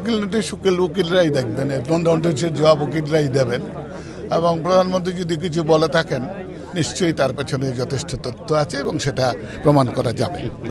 উকিল নোটিশ উকিল উকিলরাই দেখবেন দ্বন্দ্ব নোটিশের জবাব উকিলরাই দেবেন। এবং প্রধানমন্ত্রী যদি কিছু বলে থাকেন, নিশ্চয়ই তার পেছনে যথেষ্ট তথ্য আছে এবং সেটা প্রমাণ করা যাবে।